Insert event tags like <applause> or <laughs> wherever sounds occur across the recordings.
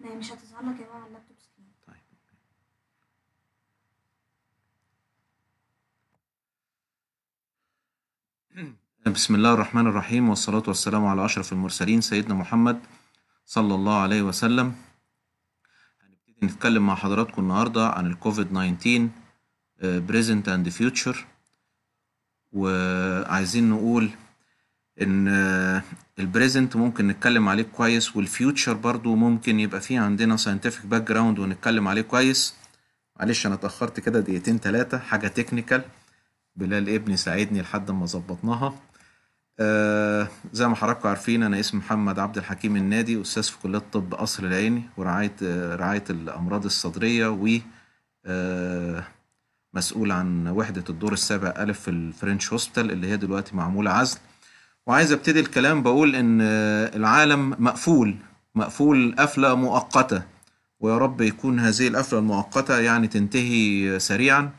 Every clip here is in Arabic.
مش هتظهر لك يا على ال laptop screen. طيب <clears throat> بسم الله الرحمن الرحيم والصلاة والسلام على أشرف المرسلين سيدنا محمد صلى الله عليه وسلم. هنبتدي نتكلم مع حضراتكم النهاردة عن الكوفيد 19 present and future وعايزين نقول إن ال present ممكن نتكلم عليه كويس وال future برضو ممكن يبقى فيه عندنا scientific background ونتكلم عليه كويس. معلش أنا اتأخرت كده دقيقتين ثلاثة حاجة technical بلال ابني ساعدني لحد ما ظبطناها. آه زي ما حضراتكم عارفين أنا اسمي محمد عبد الحكيم النادي أستاذ في كلية طب قصر العيني ورعاية آه رعاية الأمراض الصدرية و آه مسؤول عن وحدة الدور السابع ألف في ال French Hospital اللي هي دلوقتي معمولة عزل. وعايز أبتدي الكلام بقول إن العالم مقفول مقفول قفلة مؤقتة. ويا رب يكون هذه القفلة المؤقتة يعني تنتهي سريعا.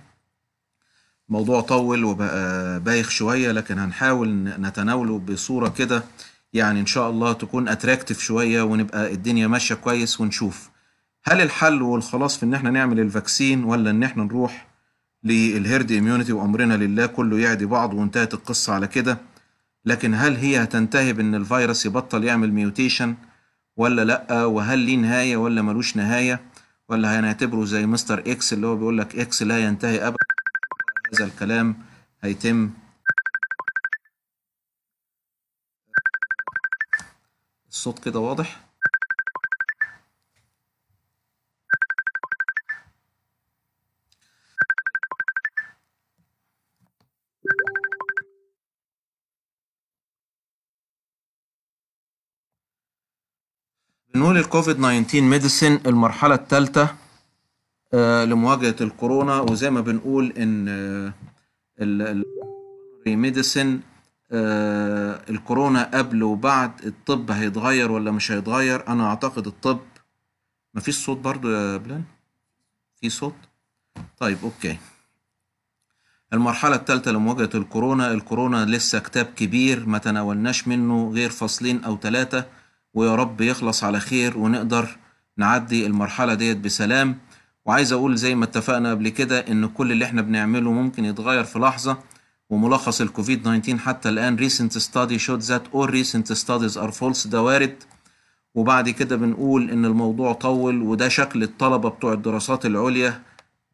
موضوع طول وبقى بايخ شوية لكن هنحاول نتناوله بصورة كده. يعني إن شاء الله تكون attractive شوية ونبقى الدنيا ماشية كويس ونشوف. هل الحل والخلاص في إن إحنا نعمل ال vaccine ولا إن إحنا نروح لل herd immunity وأمرنا لله كله يعدي بعض وانتهت القصة على كده؟ لكن هل هي هتنتهي بإن الفيروس يبطل يعمل mutation ولا لأ؟ وهل ليه نهاية ولا ملوش نهاية؟ ولا هنعتبره زي Mister X اللي هو بيقول لك X لا ينتهي ابدا؟ هذا الكلام هيتم. الصوت كده واضح؟ بنقول الكوفيد 19 medicine المرحلة الثالثة لمواجهة الكورونا. وزي ما بنقول إن ال medicine الكورونا قبل وبعد الطب هيتغير ولا مش هيتغير؟ أنا أعتقد الطب. مفيش صوت برضو يا بلال؟ في صوت؟ طيب okay. المرحلة الثالثة لمواجهة الكورونا. الكورونا لسه كتاب كبير ما تناولناش منه غير فصلين أو ثلاثة ويا رب يخلص على خير ونقدر نعدي المرحلة ديت بسلام. وعايز أقول زي ما اتفقنا قبل كده إن كل اللي إحنا بنعمله ممكن يتغير في لحظة. وملخص الكوفيد 19 حتى الآن recent study showed that all recent studies are false. ده وارد. وبعد كده بنقول إن الموضوع طول وده شكل الطلبة بتوع الدراسات العليا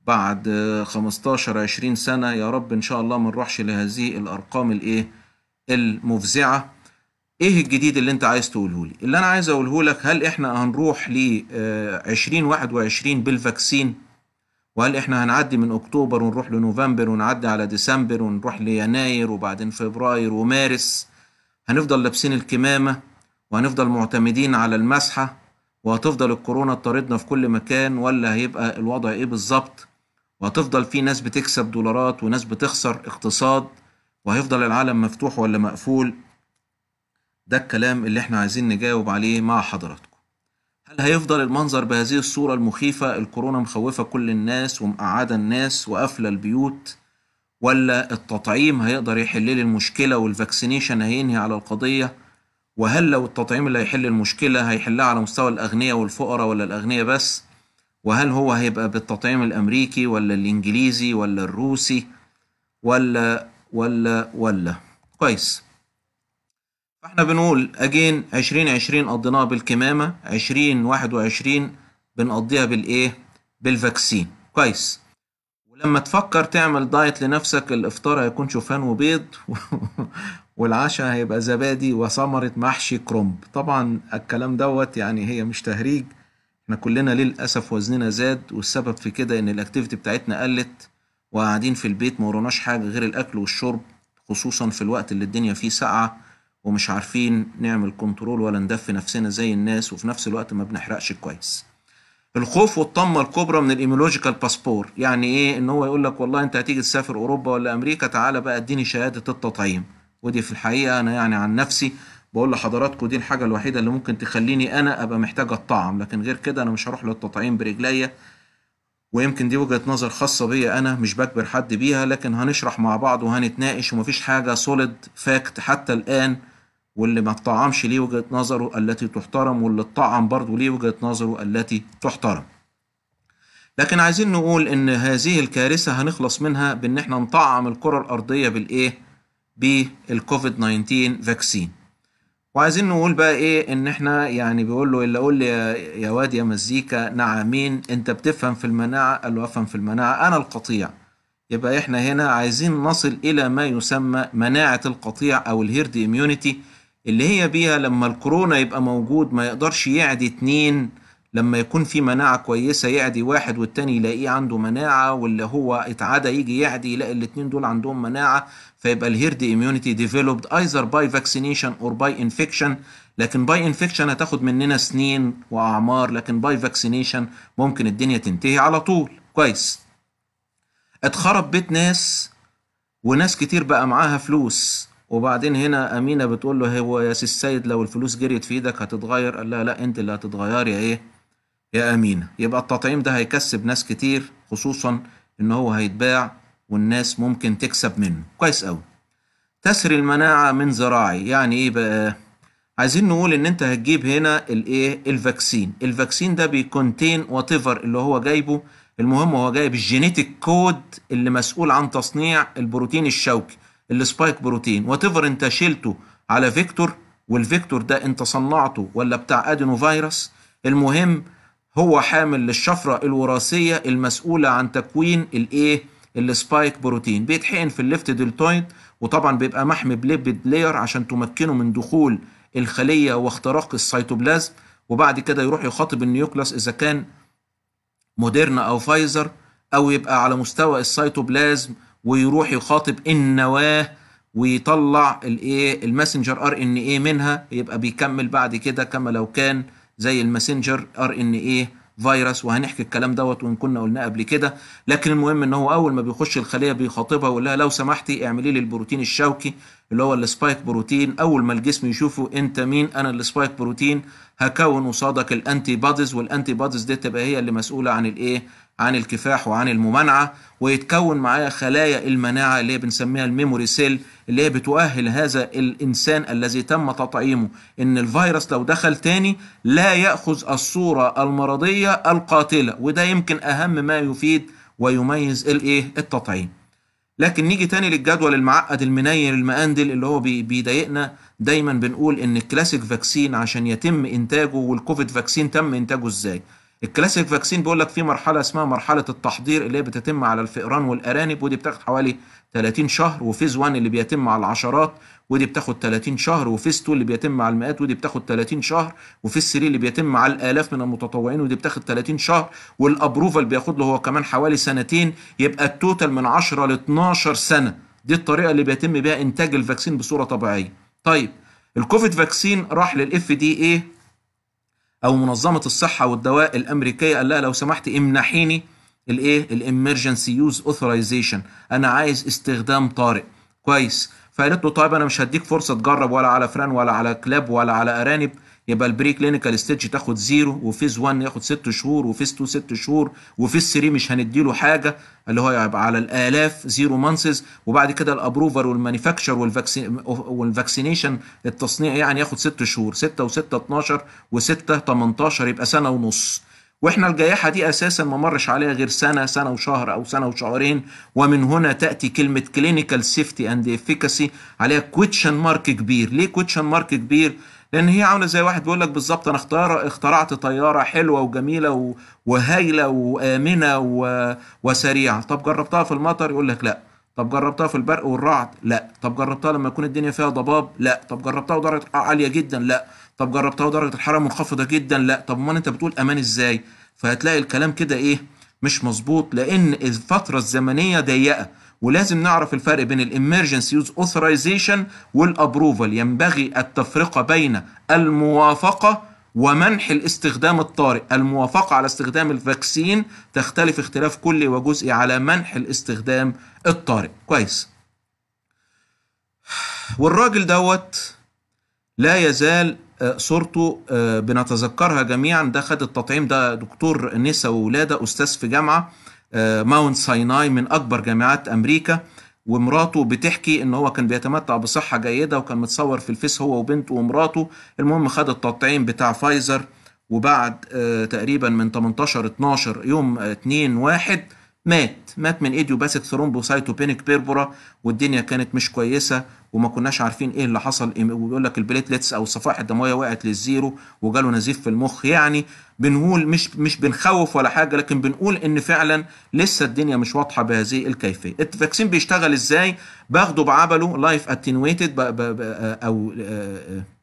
بعد 15 20 سنة. يا رب إن شاء الله ما نروحش لهذه الأرقام الإيه؟ المفزعة. إيه الجديد اللي انت عايز تقوله لي؟ اللي أنا عايز اقوله لك هل إحنا هنروح ل 2021 بال vaccine؟ وهل إحنا هنعدي من أكتوبر ونروح لنوفمبر ونعدي على ديسمبر ونروح ليناير وبعدين فبراير ومارس؟ هنفضل لابسين الكمامة وهنفضل معتمدين على المسحة وهتفضل الكورونا تطاردنا في كل مكان ولا هيبقى الوضع إيه بالظبط؟ وهتفضل في ناس بتكسب دولارات وناس بتخسر اقتصاد وهيفضل العالم مفتوح ولا مقفول؟ ده الكلام اللي إحنا عايزين نجاوب عليه مع حضراتكم. هل هيفضل المنظر بهذه الصورة المخيفة الكورونا مخوفة كل الناس ومقعدة الناس وقافلة البيوت ولا التطعيم هيقدر يحل لي المشكلة والفاكسينيشن هينهي على القضية؟ وهل لو التطعيم اللي هيحل المشكلة هيحلها على مستوى الأغنياء والفقراء ولا الأغنياء بس؟ وهل هو هيبقى بالتطعيم الأمريكي ولا الإنجليزي ولا الروسي ولا ولا ولا؟ كويس. فاحنا بنقول again 2020 قضيناها بالكمامة 2021 بنقضيها بالإيه؟ بال vaccine. كويس. ولما تفكر تعمل diet لنفسك الإفطار هيكون شوفان وبيض <laughs> والعشاء هيبقى زبادي وثمرة محشي كرنب. طبعا الكلام دوت يعني هي مش تهريج. إحنا كلنا للأسف وزننا زاد والسبب في كده إن ال activity بتاعتنا قلت وقاعدين في البيت ما حاجة غير الأكل والشرب خصوصا في الوقت اللي الدنيا فيه ساقعة. ومش عارفين نعمل control ولا ندفي نفسنا زي الناس وفي نفس الوقت ما بنحرقش كويس. الخوف والطمة الكبرى من ال immunological passport يعني إيه؟ إن هو يقول لك والله أنت هتيجي تسافر أوروبا ولا أمريكا تعالى بقى اديني شهادة التطعيم. ودي في الحقيقة أنا يعني عن نفسي بقول لحضراتكم دي الحاجة الوحيدة اللي ممكن تخليني أنا أبقى محتاج أتطعم لكن غير كده أنا مش هروح للتطعيم برجليا. ويمكن دي وجهة نظر خاصة بيا أنا مش بجبر حد بيها لكن هنشرح مع بعض وهنتناقش ومفيش حاجة solid fact حتى الآن واللي ما اتطعمش ليه وجهة نظره التي تحترم واللي اتطعم برضه ليه وجهة نظره التي تحترم. لكن عايزين نقول إن هذه الكارثة هنخلص منها بإن إحنا نطعم الكرة الأرضية بالإيه؟ بالكوفيد 19 vaccine. وعايزين نقول بقى إيه؟ إن إحنا يعني بيقول له إلا قول لي يا, واد يا مزيكا نعمين أنت بتفهم في المناعة؟ قال له أفهم في المناعة. أنا القطيع. يبقى إحنا هنا عايزين نصل إلى ما يسمى مناعة القطيع أو ال herd immunity اللي هي بيها لما الكورونا يبقى موجود ما يقدرش يعدي اتنين لما يكون في مناعة كويسة يعدي واحد والتاني يلاقيه عنده مناعة واللي هو اتعدى يجي يعدي يلاقي الاتنين دول عندهم مناعة فيبقى ال herd immunity developed either by vaccination or by infection. لكن by infection هتاخد مننا سنين وأعمار لكن by vaccination ممكن الدنيا تنتهي على طول. كويس. اتخرب بيت ناس وناس كتير بقى معاها فلوس. وبعدين هنا أمينة بتقول له هو يا سي السيد لو الفلوس جريت في إيدك هتتغير؟ قال لها لا أنت اللي هتتغيري يا إيه؟ يا أمينة. يبقى التطعيم ده هيكسب ناس كتير خصوصا إن هو هيتباع والناس ممكن تكسب منه. كويس قوي تسري المناعة من ذراعي يعني إيه بقى؟ عايزين نقول إن أنت هتجيب هنا الإيه؟ ال vaccine. ال vaccine ده بي contain what اللي هو جايبه. المهم هو جايب ال genetic code اللي مسؤول عن تصنيع البروتين الشوكي. ال spike protein. what انت شلته على vector وال vector ده انت صنعته ولا بتاع adenovirus المهم هو حامل للشفرة الوراثية المسؤولة عن تكوين الايه؟ ال spike protein. بيتحقن في ال left deltoid وطبعا بيبقى محمي ب lipid layer عشان تمكنه من دخول الخلية واختراق السيتوبلازم. وبعد كده يروح يخاطب ال nucleus إذا كان موديرنا أو فايزر أو يبقى على مستوى السيتوبلازم ويروح يخاطب النواه ويطلع الإيه ال messenger RNA منها يبقى بيكمل بعد كده كما لو كان زي ال messenger RNA فيروس. وهنحكي الكلام دوت وإن كنا قلناه قبل كده. لكن المهم إن هو أول ما بيخش الخلية بيخاطبها ويقول لها لو سمحتي اعملي لي البروتين الشوكي اللي هو ال spike protein. أول ما الجسم يشوفه أنت مين؟ أنا ال spike protein. هكون قصادك ال antibodies وال antibodies دي تبقى هي اللي مسؤولة عن الإيه؟ عن الكفاح وعن الممانعة ويتكون معايا خلايا المناعة اللي هي بنسميها ال memory cell اللي هي بتؤهل هذا الإنسان الذي تم تطعيمه. إن الفيروس لو دخل تاني لا يأخذ الصورة المرضية القاتلة وده يمكن أهم ما يفيد ويميز الإيه؟ التطعيم. لكن نيجي تاني للجدول المعقد المنير المقندل اللي هو بيضايقنا. دايما بنقول إن ال classic vaccine عشان يتم إنتاجه والكوفيد vaccine تم إنتاجه إزاي؟ ال classic vaccine بيقول لك في مرحلة اسمها مرحلة التحضير اللي هي بتتم على الفئران والأرانب ودي بتاخد حوالي 30 شهر و phase 1 اللي بيتم على العشرات ودي بتاخد 30 شهر و phase 2 اللي بيتم على المئات ودي بتاخد 30 شهر و phase 3 اللي بيتم على الآلاف من المتطوعين ودي بتاخد 30 شهر وال approval بياخد له هو كمان حوالي سنتين يبقى ال total من 10 ل 12 سنة. دي الطريقة اللي بيتم بيها إنتاج ال vaccine بصورة طبيعية. طيب الكوفيد vaccine راح لل FDA أو منظمة الصحة والدواء الأمريكية قال لها لو سمحت امنحيني الإيه؟ ال emergency use authorization. أنا عايز استخدام طارئ. كويس. فقالت له طيب أنا مش هديك فرصة تجرب ولا على فران ولا على كلاب ولا على أرانب. يبقى ال preclinical stage تاخد zero و phase 1 ياخد 6 شهور و phase 2 6 شهور و phase 3 مش هنديله حاجة اللي هو يبقى على الآلاف zero months وبعد كده ال approval وال manufacture وال vaccination التصنيع يعني ياخد 6 شهور 6 و6 12 و6 18 يبقى سنة ونص. وإحنا الجائحة دي أساسا ما مرش عليها غير سنة سنة وشهر أو سنة وشهرين ومن هنا تأتي كلمة clinical safety and efficacy عليها question mark كبير. ليه question mark كبير؟ لأن هي عاملة زي واحد بيقول لك بالظبط أنا اختار اخترعت طيارة حلوة وجميلة. وهايلة وآمنة و... وسريعة. طب جربتها في المطر؟ يقول لك لا. طب جربتها في البرق والرعد؟ لا. طب جربتها لما يكون الدنيا فيها ضباب؟ لا. طب جربتها ودرجة عالية جدا؟ لا. طب جربتها ودرجة الحرارة منخفضة جدا؟ لا. طب أمال أنت بتقول أمان إزاي؟ فهتلاقي الكلام كده إيه؟ مش مظبوط لأن الفترة الزمنية ضيقة. ولازم نعرف الفرق بين ال emergency use authorization وال approval. ينبغي التفرقة بين الموافقة ومنح الاستخدام الطارئ. الموافقة على استخدام ال vaccine تختلف اختلاف كلي وجزئي على منح الاستخدام الطارئ. كويس. والراجل دوت لا يزال صورته بنتذكرها جميعا. ده خد التطعيم ده دكتور نسا وولادة أستاذ في جامعة. Mount Sinai من أكبر جامعات أمريكا ومراته بتحكي إن هو كان بيتمتع بصحة جيدة وكان متصور في الفيس هو وبنته ومراته. المهم خد التطعيم بتاع فايزر وبعد آه تقريبا من 18 12 يوم آه 2 1 مات. مات من idiopathic thrombocytopenic purpura والدنيا كانت مش كويسة. وما كناش عارفين إيه اللي حصل. وبيقول لك ال platelets أو الصفائح الدموية وقعت للزيرو وجاله نزيف في المخ. يعني بنقول مش مش بنخوف ولا حاجة لكن بنقول إن فعلا لسه الدنيا مش واضحة بهذه الكيفية. ال vaccine بيشتغل إزاي؟ باخده بعمله live attenuated أو باخده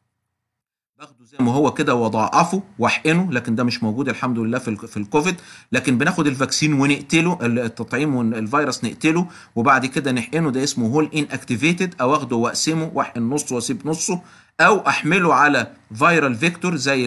زي ما هو كده واضاعفه واحقنه لكن ده مش موجود الحمد لله في في الكوفيد. لكن بناخد ال vaccine ونقتله التطعيم والفيروس نقتله وبعد كده نحقنه ده اسمه whole inactivated أو أخده وأقسمه وأحقن نصه وأسيب نصه أو أحمله على viral vector زي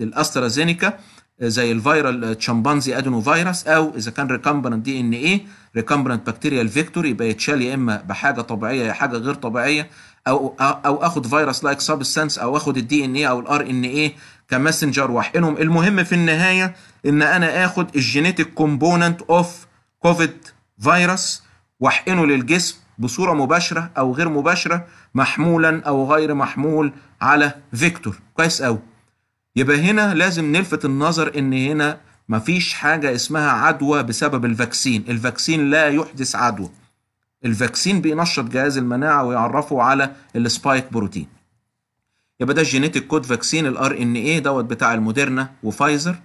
ال AstraZeneca زي ال viral chimpanzee adenovirus أو إذا كان recombinant DNA recombinant bacterial vector يبقى يتشال يا إما بحاجة طبيعية يا حاجة غير طبيعية. أو أو آخد virus-like substance أو آخد ال DNA أو ال RNA ك messenger واحقنهم المهم في النهاية إن أنا آخد ال genetic component of COVID virus وأحقنه للجسم بصورة مباشرة أو غير مباشرة محمولا أو غير محمول على vector. كويس قوي يبقى هنا لازم نلفت النظر إن هنا مفيش حاجة اسمها عدوى بسبب ال vaccine. ال vaccine لا يحدث عدوى. ال vaccine بينشط جهاز المناعة ويعرفه على ال spike protein. يبقى ده ال genetic code vaccine ال RNA دوت بتاع ال Moderna وفايزر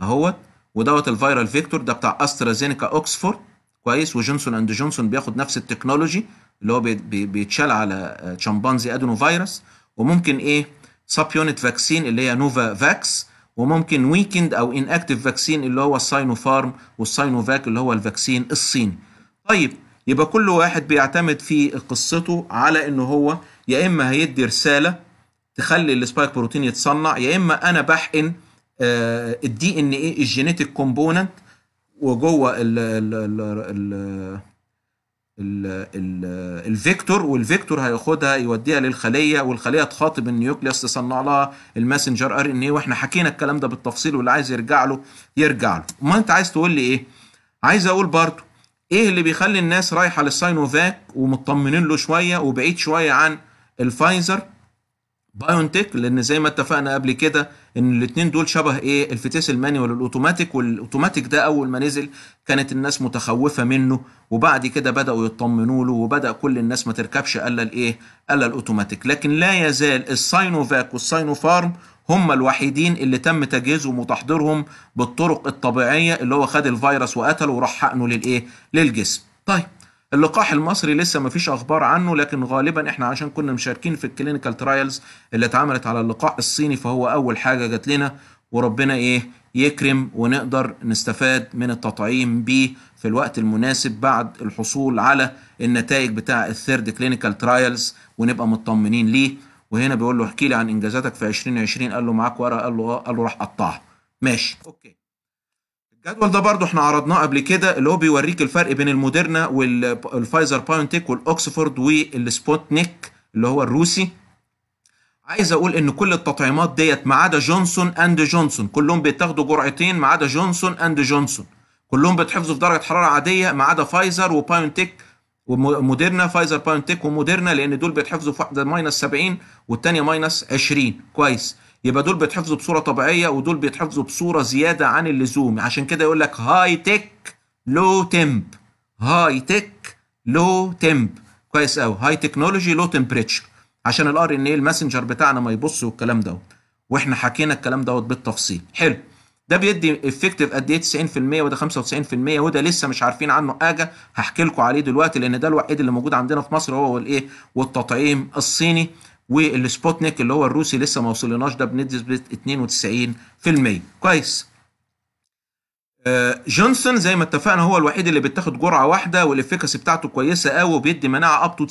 أهوت ودوت ال viral vector ده بتاع AstraZeneca Oxford كويس و Johnson & Johnson بياخد نفس ال technology اللي هو بيتشال على chimpanzee adenovirus وممكن إيه subunit vaccine اللي هي Novavax وممكن weakened أو inactive vaccine اللي هو ال Sinopharm وال Sinovac اللي هو ال vaccine الصيني. طيب يبقى كل واحد بيعتمد في قصته على إنه هو يا إما هيدي رسالة تخلي ال spike protein يتصنع يا إما أنا بحقن ال DNA ال genetic component وجوه ال ال ال ال ال vector وال vector هياخدها يوديها للخلية والخلية تخاطب ال nucleus تصنع لها ال messenger RNA وإحنا حكينا الكلام ده بالتفصيل واللي عايز يرجع له يرجع له. ما أنت عايز تقول لي إيه؟ عايز أقول برضه إيه اللي بيخلي الناس رايحة لل Sinovac ومطمنين له شوية وبعيد شوية عن ال Pfizer؟ BioNTech لأن زي ما اتفقنا قبل كده إن الاثنين دول شبه إيه؟ الفتيس ال manual ال automatic والأوتوماتيك ده أول ما نزل كانت الناس متخوفة منه وبعد كده بدأوا يطمنوا له وبدأ كل الناس ما تركبش إلا الإيه؟ إلا الأوتوماتيك. لكن لا يزال ال Sinovac وال Sinopharm هم الوحيدين اللي تم تجهيزهم وتحضيرهم بالطرق الطبيعية اللي هو خد الفيروس وقتله وراح حقنه للإيه؟ للجسم. طيب اللقاح المصري لسه ما فيش أخبار عنه لكن غالبا إحنا عشان كنا مشاركين في ال clinical trials اللي اتعملت على اللقاح الصيني فهو أول حاجة جات لنا وربنا إيه؟ يكرم ونقدر نستفاد من التطعيم بيه في الوقت المناسب بعد الحصول على النتائج بتاع ال third clinical trials ونبقى مطمنين ليه. وهنا بيقول له احكي لي عن إنجازاتك في 2020 قال له معاك ورقة. قال له قال له راح قطعها. ماشي. Okay. الجدول ده برضو إحنا عرضناه قبل كده اللي هو بيوريك الفرق بين الموديرنا والفايزر بايونتيك والأوكسفورد والسبوتنيك اللي هو الروسي. عايز أقول إن كل التطعيمات ديت ما عدا Johnson & Johnson كلهم بيتاخدوا جرعتين ما عدا Johnson & Johnson. كلهم بيتحفظوا في درجة حرارة عادية ما عدا Pfizer و BioNTech و Moderna Pfizer BioNTech و Moderna لأن دول بيتحفظوا في واحدة minus 70 والثانيه minus 20 كويس. يبقى دول بيتحفظوا بصورة طبيعية ودول بيتحفظوا بصورة زيادة عن اللزوم عشان كده يقول لك high tech low temp high tech low temp كويس قوي high technology low temperature عشان ال RNA ال messenger بتاعنا ما يبوظ والكلام دوت. وإحنا حكينا الكلام دوت بالتفصيل. حلو. ده بيدي effective قد إيه 90% وده 95% وده لسه مش عارفين عنه حاجة. هحكي لكم عليه دلوقتي لأن ده الوحيد اللي موجود عندنا في مصر هو الايه والتطعيم الصيني والسبوتنيك اللي هو الروسي لسه ما وصلناش ده بنسبة 92% كويس. جونسون زي ما اتفقنا هو الوحيد اللي بيتاخد جرعة واحدة وال efficacy بتاعته كويسة قوي وبيدي مناعة up to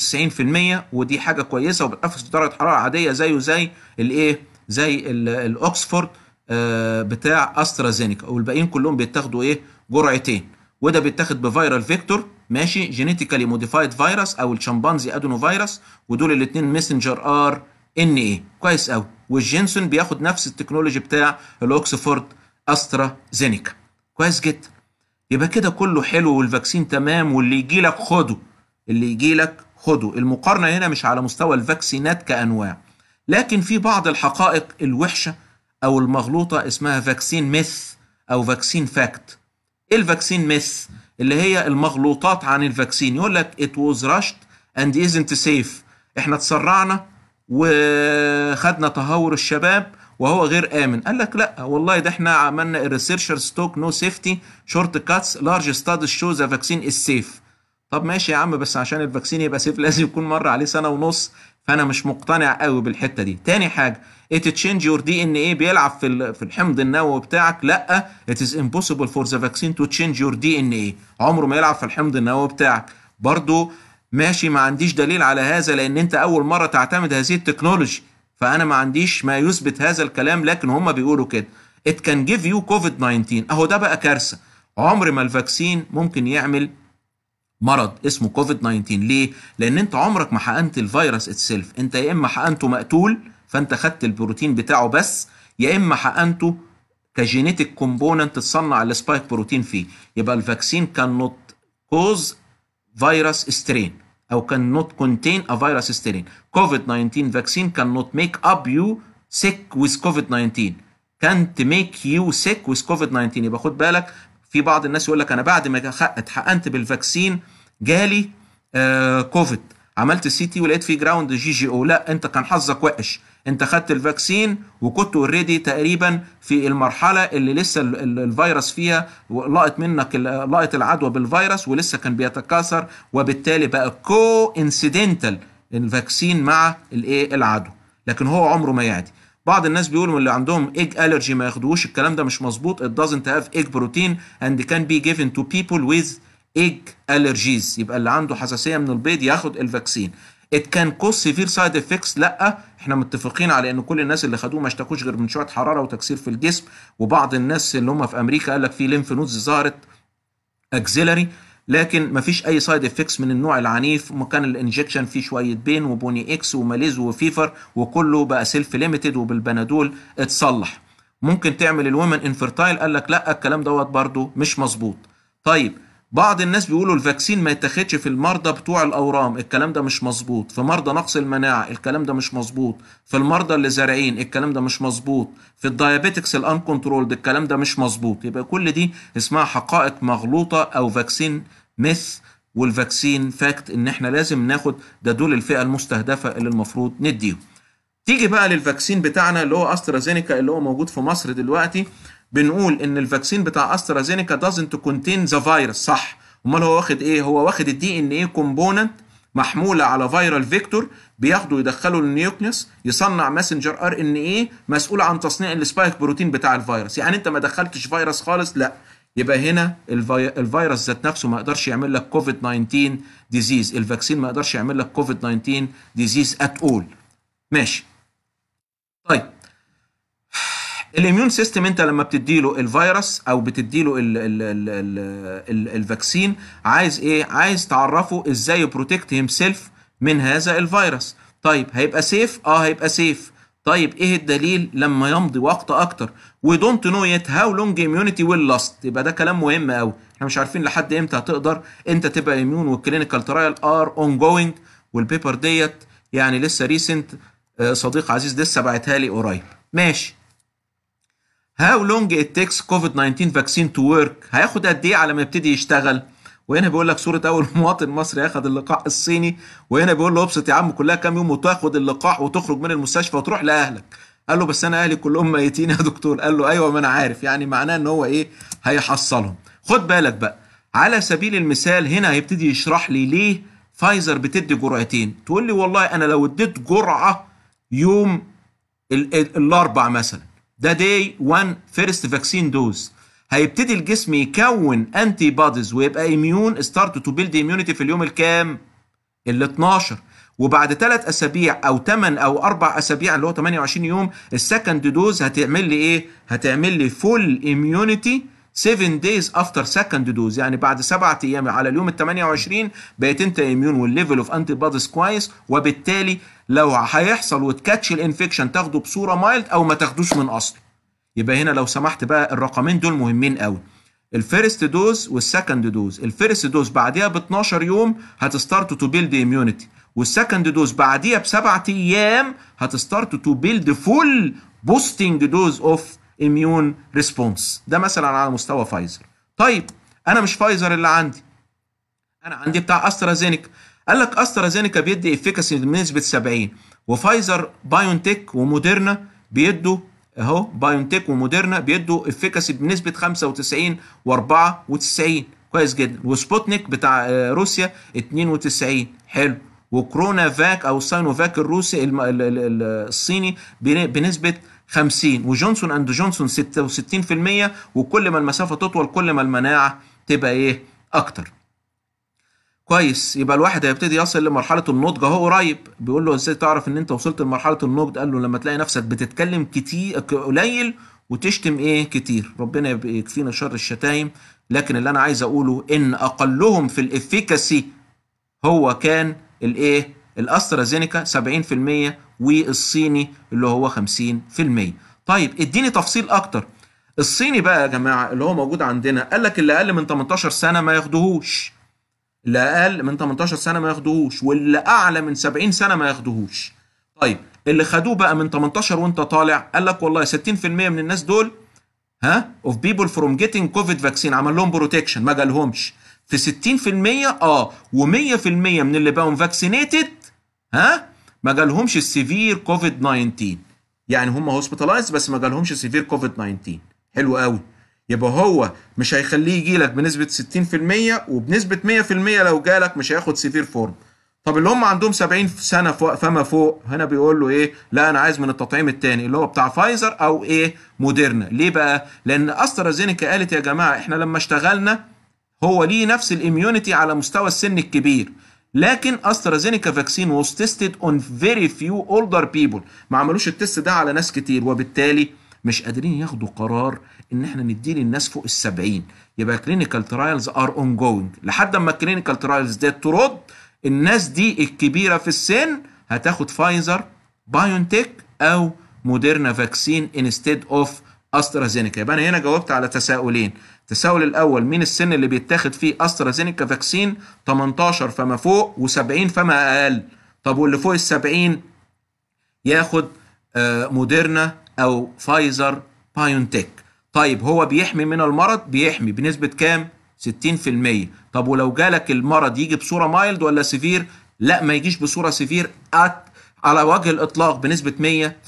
90% ودي حاجة كويسة وبتتحفظ في درجة حرارة عادية زيه زي الإيه؟ زي الاوكسفورد بتاع AstraZeneca. والباقيين كلهم بيتاخدوا إيه؟ جرعتين. وده بيتاخد ب viral vector ماشي؟ genetically modified virus أو ال chimpanzee adenovirus ودول الاثنين messenger RNA كويس قوي والجينسون بياخد نفس ال technology بتاع ال Oxford AstraZeneca. كويس جدا. يبقى كده كله حلو وال vaccine تمام واللي يجي لك خده. اللي يجي لك خده. المقارنة هنا مش على مستوى الفاكسينات كأنواع. لكن في بعض الحقائق الوحشة أو المغلوطة اسمها vaccine myth أو vaccine fact إيه ال vaccine myth اللي هي المغلوطات عن ال vaccine يقول لك it was rushed and isn't safe. إحنا تسرعنا وخدنا تهور الشباب وهو غير آمن. قال لك لا والله ده إحنا عملنا ال researchers took no safety shortcuts large studies show the vaccine is safe طب ماشي يا عم بس عشان ال vaccine يبقى safe <laughs> لازم يكون مر عليه سنة ونص فأنا مش مقتنع قوي بالحتة دي. تاني حاجة it change your DNA بيلعب في في الحمض النووي بتاعك؟ لأ it is impossible for the vaccine to change your DNA عمره ما يلعب في الحمض النووي بتاعك. برضو ماشي ما عنديش دليل على هذا لأن أنت أول مرة تعتمد هذه ال technology فأنا ما عنديش ما يثبت هذا الكلام لكن هم بيقولوا كده. It can give you covid 19 أهو ده بقى كارثة. عمر ما ال vaccine ممكن يعمل مرض اسمه كوفيد 19 ليه؟ لأن أنت عمرك ما حقنت الفيروس itself أنت يا إما حقنته مقتول فأنت خدت البروتين بتاعه بس يا إما حقنته ك genetic component تصنع ال spike protein فيه. يبقى ال vaccine can not cause virus strain أو كان نوت كونتين ا فيروس سترين كوفيد 19 فاكسين كان نوت ميك اب يو سيك ويز كوفيد 19 كانت ميك يو سيك ويز كوفيد 19 يبقى خد بالك في بعض الناس يقول لك أنا بعد ما اتحقنت بال vaccine جالي آه كوفيد. عملت ال CT ولقيت فيه ground GGO لا أنت كان حظك وحش. أنت خدت ال vaccine وكنت already تقريبا في المرحلة اللي لسه ال- ال- الفيروس فيها لقط منك لقط العدوى بالفيروس ولسه كان بيتكاثر وبالتالي بقى coincidental ال vaccine مع الايه العدوى. لكن هو عمره ما يعدي. بعض الناس بيقولوا اللي عندهم ايج الرجي ما ياخدوش الكلام ده مش مظبوط. It doesn't have egg protein and can be given to people with egg allergies. يبقى اللي عنده حساسية من البيض ياخد ال vaccine it can cause severe side effects. لأ إحنا متفقين على إن كل الناس اللي خدوه ما اشتكوش غير من شوية حرارة وتكسير في الجسم. وبعض الناس اللي هم في أمريكا قال لك في lymph nodes ظهرت axillary لكن مفيش أي side effects من النوع العنيف. وكان ال injection فيه شوية pain و bony aches و malaise و fever وكله بقى self limited وبالبنادول. اتصلح. ممكن تعمل ال women infertile قال لك لا الكلام دوت برضو مش مظبوط. طيب بعض الناس بيقولوا ال vaccine ما يتاخدش في المرضى بتوع الأورام الكلام ده مش مظبوط. في مرضى نقص المناعة الكلام ده مش مظبوط. في المرضى اللي زارعين الكلام ده مش مظبوط. في ال diabetics ال uncontrolled الكلام ده مش مظبوط. يبقى كل دي اسمها حقائق مغلوطة أو vaccine myth وال vaccine fact إن إحنا لازم ناخد ده دول الفئة المستهدفة اللي المفروض نديهم. تيجي بقى لل vaccine بتاعنا اللي هو أسترازينيكا اللي هو موجود في مصر دلوقتي. بنقول إن ال vaccine بتاع أسترازينيكا doesn't contain the virus صح. أمال هو واخد إيه؟ هو واخد ال DNA component محمولة على viral vector بياخده يدخله لل nucleus يصنع messenger RNA مسؤول عن تصنيع ال spike protein بتاع الفيروس يعني أنت ما دخلتش فيروس خالص؟ لا. يبقى هنا الفي... الفيروس ذات نفسه ما يقدرش يعمل لك كوفيد 19 disease ال vaccine ما يقدرش يعمل لك كوفيد 19 disease at all ماشي. طيب. ال immune system انت لما بتديله الفيروس أو بتديله ال ال ال ال ال ال vaccine عايز إيه؟ عايز تعرفه إزاي ي protect himself من هذا الفيروس. طيب هيبقى safe آه هيبقى safe طيب إيه الدليل لما يمضي وقت أكتر؟ We don't know yet how long immunity will last. يبقى ده كلام مهم قوي إحنا مش عارفين لحد إمتى هتقدر أنت تبقى immune وال clinical trial are ongoing وال paper ديت يعني لسه recent صديق عزيز لسه بعتها لي قريب. ماشي. How long it takes COVID-19 vaccine to work? هياخد قد إيه على ما يبتدي يشتغل؟ وهنا بيقول لك صورة أول <laughs> مواطن مصري أخذ اللقاح الصيني وهنا بيقول له ابسط يا عم كلها كام يوم وتاخد اللقاح وتخرج من المستشفى وتروح لأهلك. قال له بس أنا أهلي كلهم ميتين يا دكتور. قال له أيوه ما أنا عارف. يعني معناه إن هو إيه؟ هيحصلهم. خد بالك بقى. على سبيل المثال هنا هيبتدي يشرح لي ليه فايزر بتدي جرعتين. تقول لي والله أنا لو اديت جرعة يوم ال- ال- الأربع مثلا ده day 1 first vaccine dose هيبتدي الجسم يكون antibodies ويبقى immune start to build immunity في اليوم الكام؟ ال 12 وبعد ثلاث أسابيع أو 8 أو أربع أسابيع اللي هو 28 يوم ال second dose هتعمل لي إيه؟ هتعمل لي full immunity 7 days after second dose يعني بعد سبعة أيام على اليوم ال 28 بقيت أنت immune وال level of antibodies كويس وبالتالي لو هيحصل وت catch ال infection تاخده بصورة mild أو ما تاخدوش من اصله يبقى هنا لو سمحت بقى الرقمين دول مهمين قوي. ال first dose وال second dose ال first dose بعديها ب 12 يوم هت start to build immunity وال second dose بعديها بسبعة أيام هت start to build full boosting dose of immune response ده مثلا على مستوى فايزر. طيب أنا مش فايزر اللي عندي. أنا عندي بتاع استرازينيكا قال لك أسترازينيكا بيدي efficacy بنسبه 70 وفايزر بايونتك وموديرنا بيدوا أهو بايونتك وموديرنا بيدوا efficacy بنسبه 95 و94 كويس جدا. وسبوتنيك بتاع آه، روسيا 92 حلو. وكورونا فاك أو الساينوفاك الروسي الصيني بن- بنسبة 50 وجونسون أند جونسون 66% وكل ما المسافة تطول كل ما المناعة تبقى إيه؟ أكتر. كويس يبقى الواحد هيبتدي يصل لمرحلة النضج. أهو قريب. بيقول له إزاي تعرف إن أنت وصلت لمرحلة النضج؟ قال له لما تلاقي نفسك بتتكلم كتير قليل وتشتم إيه؟ كتير. ربنا يكفينا شر الشتايم. لكن اللي أنا عايز أقوله إن أقلهم في الإفيكاسي هو كان الإيه؟ الأسترازينيكا 70% والصيني اللي هو 50% طيب إديني تفصيل أكتر. الصيني بقى يا جماعة اللي هو موجود عندنا قال لك اللي أقل من 18 سنة ما ياخدوهوش. اللي أقل من 18 سنة ما ياخدوهوش واللي أعلى من 70 سنة ما ياخدوهوش. طيب اللي خدوه بقى من 18 وأنت طالع قال لك والله 60% من الناس دول ها of people from getting COVID vaccine عمل لهم protection ما جالهمش. في 60% آه و100% من اللي بقوا vaccinated ها ما جالهمش ال severe COVID 19 يعني هم hospitalized بس ما جالهمش severe COVID 19 حلو قوي. يبقى هو مش هيخليه يجي لك بنسبة 60% وبنسبة 100% لو جالك مش هياخد severe form. طب اللي هم عندهم 70 سنة فما فوق هنا بيقول له إيه؟ لا أنا عايز من التطعيم الثاني اللي هو بتاع فايزر أو إيه؟ موديرنا. ليه بقى؟ لأن أسترازينيكا قالت يا جماعة إحنا لما اشتغلنا هو ليه نفس ال immunity على مستوى السن الكبير. لكن أسترازينيكا vaccine was tested on very few older people. ما عملوش ال test ده على ناس كتير وبالتالي مش قادرين ياخدوا قرار إن إحنا نديه للناس فوق السبعين. يبقى clinical trials are ongoing لحد أما ال clinical trials ديت ترد الناس دي الكبيرة في السن هتاخد فايزر بايونتك أو موديرنا vaccine instead of استرازينيكا يبقى أنا هنا جاوبت على تساؤلين. التساؤل الأول مين السن اللي بيتاخد فيه استرازينيكا vaccine 18 فما فوق و70 فما أقل. طب واللي فوق ال 70 ياخد آه، موديرنا أو فايزر بايونتك طيب هو بيحمي من المرض؟ بيحمي. بنسبة كام؟ 60% طب ولو جالك المرض يجي بصورة mild ولا severe لا ما يجيش بصورة severe at على وجه الإطلاق بنسبة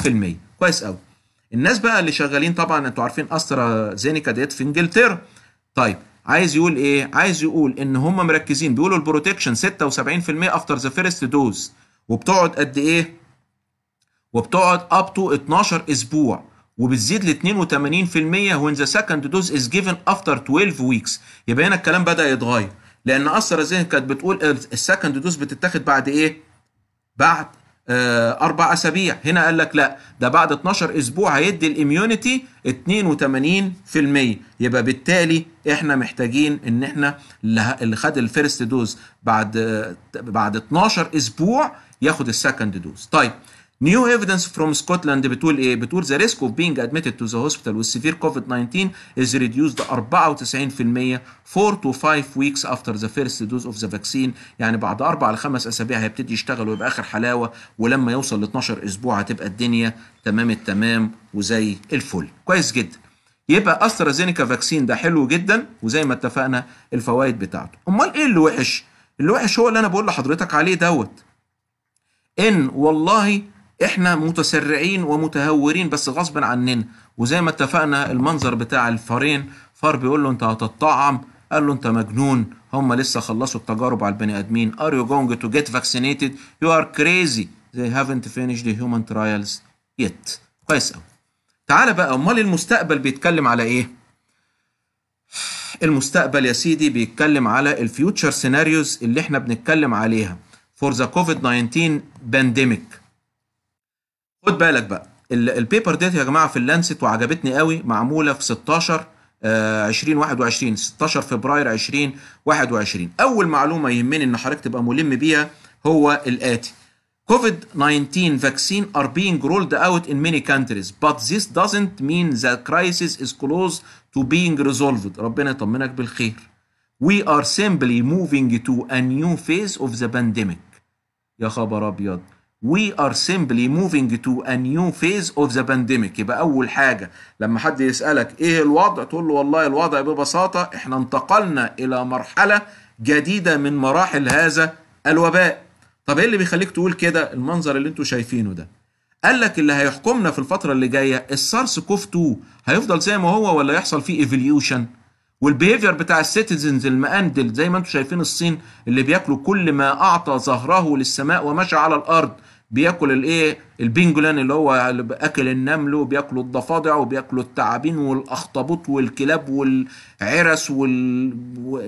100% كويس قوي الناس بقى اللي شغالين طبعا أنتوا عارفين أسترازينيكا ديت في إنجلترا. طيب عايز يقول إيه؟ عايز يقول إن هم مركزين بيقولوا ال protection 76% after the first dose وبتقعد قد إيه؟ وبتقعد up to 12 أسبوع وبتزيد ل 82% when the second dose is given after 12 weeks. يبقى هنا الكلام بدأ يتغير. لأن استرازينيكا كانت بتقول ال second dose بتتاخد بعد إيه؟ بعد آه أربع أسابيع. هنا قال لك لا ده بعد 12 أسبوع هيدي ال immunity 82% يبقى بالتالي إحنا محتاجين إن إحنا اللي اللي خد ال first dose بعد آه بعد 12 أسبوع ياخد ال second dose طيب new evidence from Scotland بتقول إيه؟ بتقول the risk of being admitted to the hospital with severe COVID-19 is reduced 94% 4 to 5 weeks after the first dose of the vaccine. يعني بعد أربع لخمس أسابيع هيبتدي يشتغل ويبقى آخر حلاوة. ولما يوصل ل 12 أسبوع هتبقى الدنيا تمام التمام وزي الفل. كويس جدا. يبقى أسترازينيكا فاكسين ده حلو جدا وزي ما اتفقنا الفوائد بتاعته. أمال إيه اللي وحش؟ اللي وحش هو اللي أنا بقول لحضرتك عليه دوت. إن والله إحنا متسرعين ومتهورين بس غصب عننا. وزي ما اتفقنا المنظر بتاع الفارين، فار بيقول له أنت هتطعم قال له أنت مجنون. هم لسه خلصوا التجارب على البني آدمين. Are you going to get vaccinated? You are crazy. They haven't finished the human trials yet. كويس قوي تعالى بقى أمال المستقبل بيتكلم على إيه؟ المستقبل يا سيدي بيتكلم على ال future scenarios اللي إحنا بنتكلم عليها. for the COVID 19 pandemic خد بالك بقى ال paper ديت يا جماعة في ال Lancet وعجبتني قوي معموله في 16 آه 2021 16 فبراير 2021 اول معلومه يهمني ان حضرتك تبقى ملم بيها هو الاتي COVID-19 vaccine are being rolled out in many countries but this doesn't mean the crisis is close to being resolved ربنا يطمنك بالخير we are simply moving to a new phase of the pandemic يا خبر ابيض we are simply moving to a new phase of the pandemic. يبقى أول حاجة لما حد يسألك إيه الوضع؟ تقول له والله الوضع ببساطة إحنا انتقلنا إلى مرحلة جديدة من مراحل هذا الوباء. طب إيه اللي بيخليك تقول كده؟ المنظر اللي أنتوا شايفينه ده. قال لك اللي هيحكمنا في الفترة اللي جاية ال SARS CoV 2 هيفضل زي ما هو ولا يحصل فيه evolution وال behavior بتاع ال citizens المقندل زي ما أنتم شايفين الصين اللي بياكلوا كل ما أعطى ظهره للسماء ومشى على الأرض. بياكل الايه؟ ال pangolin اللي هو اكل النمل وبياكلوا الضفادع وبياكلوا التعابين والأخطبوط والكلاب والعرس وال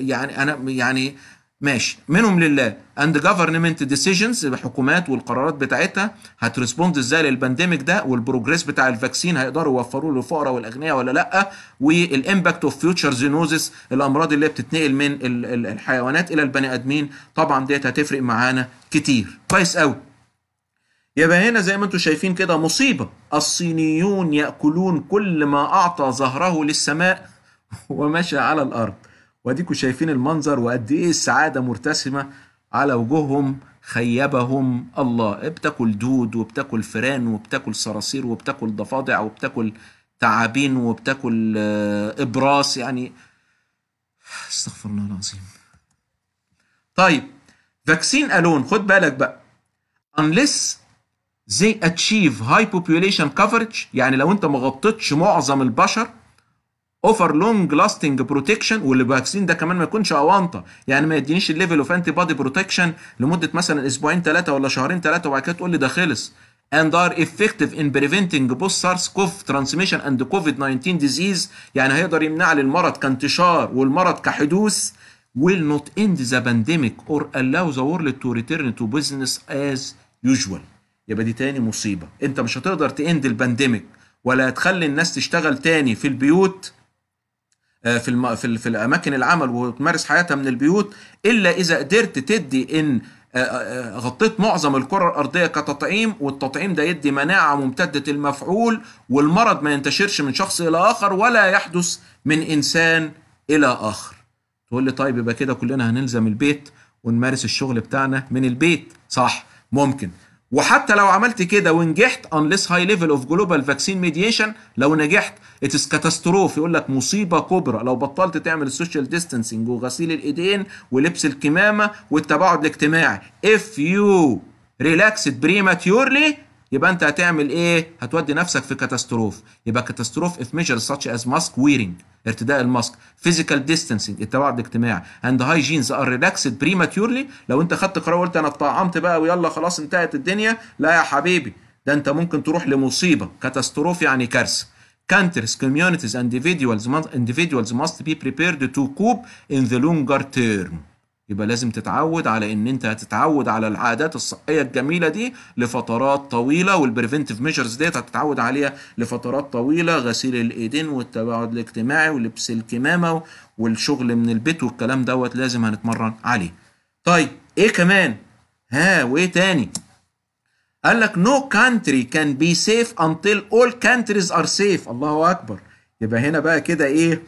يعني أنا يعني ماشي. منهم لله. and government decisions الحكومات والقرارات بتاعتها هت respond إزاي لل pandemic ده؟ وال progress بتاع ال vaccine هيقدروا يوفروه للفقراء والأغنياء ولا لأ؟ وال impact of future zoonoses الأمراض اللي بتتنقل من الحيوانات إلى البني آدمين. طبعا ديت هتفرق معانا كتير. كويس قوي يبقى هنا زي ما أنتم شايفين كده مصيبة. الصينيون يأكلون كل ما أعطى ظهره للسماء ومشى على الأرض. واديكم شايفين المنظر وقد إيه السعادة مرتسمة على وجوههم خيبهم الله. بتاكل دود وبتاكل فران وبتاكل صراصير وبتاكل ضفادع وبتاكل تعابين وبتاكل إبراس. يعني استغفر الله العظيم. طيب vaccine alone خد بالك بقى. Unless they achieve high population coverage يعني لو انت ما غطيتش معظم البشر offer long lasting protection وال vaccine ده كمان ما يكونش اونطه يعني ما يدينيش ال level of antibody protection لمدة مثلا أسبوعين ثلاثة ولا شهرين ثلاثة وبعد كده تقول لي ده خلص. And are effective in preventing both SARS-CoV transmission and COVID-19 disease. يعني هيقدر يمنع لي المرض كانتشار والمرض كحدوث. Will not end the pandemic or allow the world to return to business as usual. يبقى دي تاني مصيبة. انت مش هتقدر ت end ال pandemic ولا تخلي الناس تشتغل تاني في البيوت في الم... في, ال... في الأماكن العمل وتمارس حياتها من البيوت إلا إذا قدرت تدي إن غطيت معظم الكرة الأرضية كتطعيم والتطعيم ده يدي مناعة ممتدة المفعول والمرض ما ينتشرش من شخص إلى آخر ولا يحدث من إنسان إلى آخر. تقول لي طيب يبقى كده كلنا هنلزم البيت ونمارس الشغل بتاعنا من البيت؟ صح ممكن. وحتى لو عملت كده ونجحت unless high level of global vaccine mediation لو نجحت it is catastrophe يقول لك مصيبة كبرى. لو بطلت تعمل ال social distancing وغسيل الإيدين ولبس الكمامة والتباعد الاجتماعي if you relaxed prematurely يبقى انت هتعمل إيه؟ هتودي نفسك في catastrophe يبقى catastrophe if measures such as mask wearing ارتداء ال mask physical distancing التباعد الاجتماعي and hygienes are relaxed prematurely. لو انت خدت قرار وقلت أنا اتطعمت بقى ويلا خلاص انتهت الدنيا لا يا حبيبي ده انت ممكن تروح لمصيبة. catastrophe يعني كارثة. countries communities individuals individuals must be prepared to cope in the longer term. يبقى لازم تتعود على إن أنت هتتعود على العادات الصحية الجميلة دي لفترات طويلة وال preventive measures ديت هتتعود عليها لفترات طويلة غسيل الإيدين والتباعد الاجتماعي ولبس الكمامة والشغل من البيت والكلام دوت لازم هنتمرن عليه. طيب إيه كمان؟ ها وإيه تاني؟ قال لك no country can be safe until all countries are safe الله أكبر يبقى هنا بقى كده إيه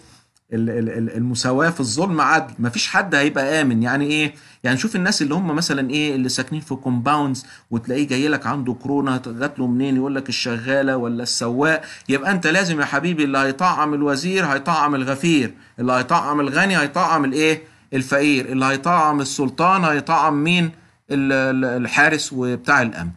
المساواة في الظلم عدل. مفيش حد هيبقى آمن. يعني إيه؟ يعني شوف الناس اللي هم مثلا إيه اللي ساكنين في compounds وتلاقيه جاي لك عنده كورونا جات له منين؟ يقول لك الشغالة ولا السواق؟ يبقى أنت لازم يا حبيبي اللي هيطعم الوزير هيطعم الغفير اللي هيطعم الغني هيطعم الإيه؟ الفقير اللي هيطعم السلطان هيطعم مين؟ الحارس وبتاع الأمن.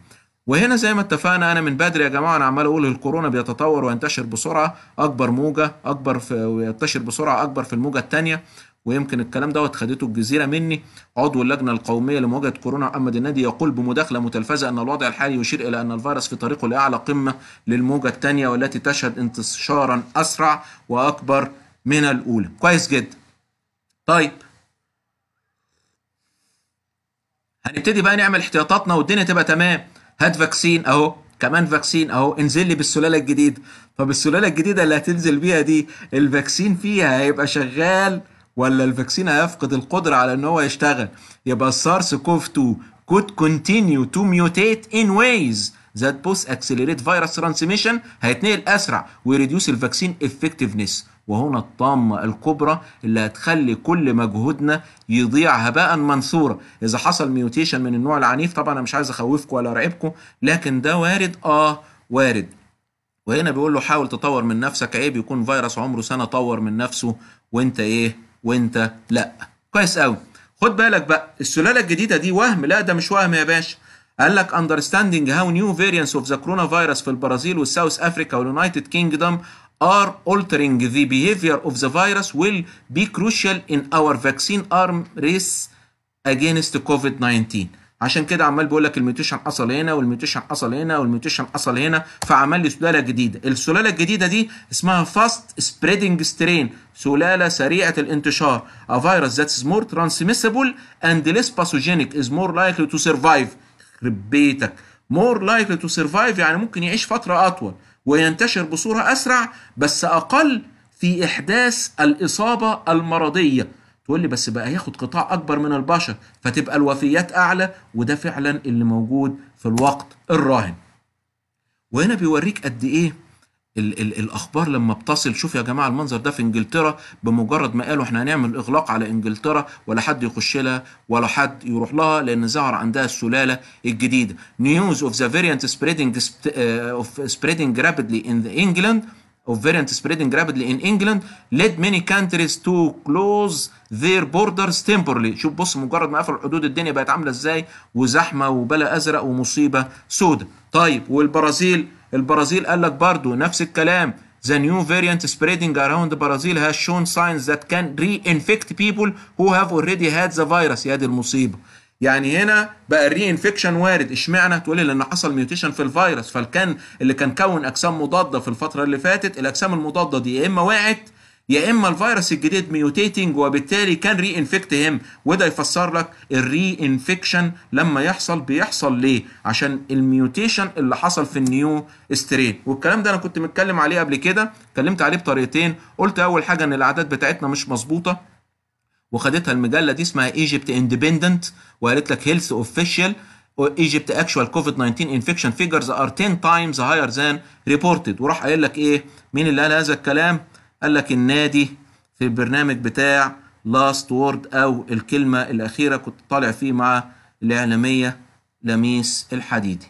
وهنا زي ما اتفقنا أنا من بدري يا جماعة أنا عمال أقول الكورونا بيتطور وينتشر بسرعة أكبر موجة أكبر في وينتشر بسرعة أكبر في الموجة الثانية ويمكن الكلام دوت خدته الجزيرة مني. عضو اللجنة القومية لمواجهة كورونا محمد النادي يقول بمداخلة متلفزة أن الوضع الحالي يشير إلى أن الفيروس في طريقه لأعلى قمة للموجة الثانية والتي تشهد انتشارا أسرع وأكبر من الأولى. كويس جدا. طيب. هنبتدي بقى نعمل احتياطاتنا والدنيا تبقى تمام. هات فاكسين أهو. كمان فاكسين أهو. انزل لي بالسلالة الجديدة. طب السلاله الجديدة اللي هتنزل بيها دي ال vaccine فيها هيبقى شغال ولا ال vaccine هيفقد القدرة على إن هو يشتغل؟ يبقى ال SARS CoV 2 could continue to mutate in ways that both accelerate virus transmission هيتنقل أسرع و reduce ال vaccine effectiveness. وهنا الطامة الكبرى اللي هتخلي كل مجهودنا يضيع هباء منثورا إذا حصل mutation من النوع العنيف طبعا أنا مش عايز أخوفكم ولا أرعبكم لكن ده وارد. آه وارد. وهنا بيقول له حاول تطور من نفسك. عيب يكون فيروس عمره سنة طور من نفسه. وأنت إيه؟ وأنت لأ. كويس قوي خد بالك بقى السلالة الجديدة دي وهم. لأ ده مش وهم يا باشا. قال لك understanding how new variants of the coronavirus في البرازيل وال South Africa وال United Kingdom are altering the behavior of the virus will be crucial in our vaccine arm race against COVID-19 عشان كده عمال بيقول لك ال mutation حصل هنا وال mutation حصل هنا وال mutation حصل هنا فعمل لي سلالة جديدة. السلالة الجديدة دي اسمها fast spreading strain سلالة سريعة الانتشار. A virus that is more transmissible and less pathogenic is more likely to survive. يخرب بيتك. More likely to survive يعني ممكن يعيش فترة أطول. وينتشر بصورة أسرع بس أقل في إحداث الإصابة المرضية. تقول لي بس بقى ياخد قطاع أكبر من البشر فتبقى الوفيات أعلى وده فعلا اللي موجود في الوقت الراهن. وهنا بيوريك قد إيه ال ال الأخبار لما بتصل شوف يا جماعة المنظر ده في إنجلترا بمجرد ما قالوا إحنا هنعمل إغلاق على إنجلترا ولا حد يخش لها ولا حد يروح لها لأن ظهر عندها السلالة الجديدة. The variant spreading uh, of spreading rapidly in the England of variant spreading rapidly in England led many countries to close their borders temporarily. شوف بص مجرد ما قفلوا الحدود الدنيا بقت عاملة إزاي؟ وزحمة وبلا أزرق ومصيبة سودة. طيب والبرازيل البرازيل قال لك برضو نفس الكلام. The new variant spreading around Brazil has shown signs that can reinfect people who have already had the virus. يا دي المصيبة. يعني هنا بقى ال reinfection وارد. اشمعنى؟ تقول لي لأن حصل mutation في الفيروس. فالكان اللي كان كون أجسام مضادة في الفترة اللي فاتت الأجسام المضادة دي يا إما وقعت يا إما الفيروس الجديد mutating وبالتالي can reinfect him وده يفسر لك ال reinfection لما يحصل بيحصل ليه؟ عشان ال mutation اللي حصل في ال new strain. والكلام ده أنا كنت متكلم عليه قبل كده اتكلمت عليه بطريقتين. قلت أول حاجة إن الأعداد بتاعتنا مش مظبوطة. وخدتها المجلة دي اسمها Egypt Independent وقالت لك health official Egypt actual COVID 19 infection figures are 10 times higher than reported وراح قايل لك إيه؟ مين اللي قال هذا الكلام؟ قال لك النادي في البرنامج بتاع Last Word أو الكلمة الأخيرة كنت طالع فيه مع الإعلامية لميس الحديدي.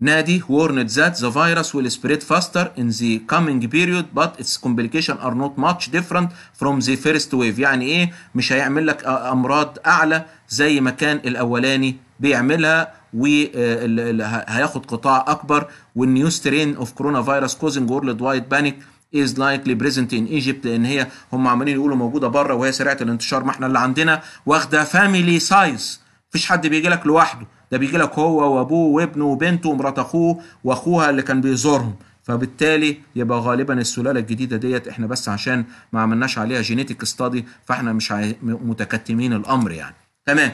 نادي warned that the virus will spread faster in the coming period but its complications are not much different from the first wave. يعني إيه؟ مش هيعمل لك أمراض أعلى زي ما كان الأولاني بيعملها وهياخد قطاع أكبر. وال new strain of coronavirus causing worldwide panic is likely present in Egypt لأن هي هم عمالين يقولوا موجودة بره وهي سريعة الانتشار. ما إحنا اللي عندنا واخدة family size مفيش حد بيجي لك لوحده. ده بيجي لك هو وأبوه وابنه وبنته ومرات أخوه وأخوها اللي كان بيزورهم. فبالتالي يبقى غالبا السلالة الجديدة ديت إحنا بس عشان ما عملناش عليها genetic study فإحنا مش متكتمين الأمر يعني. تمام؟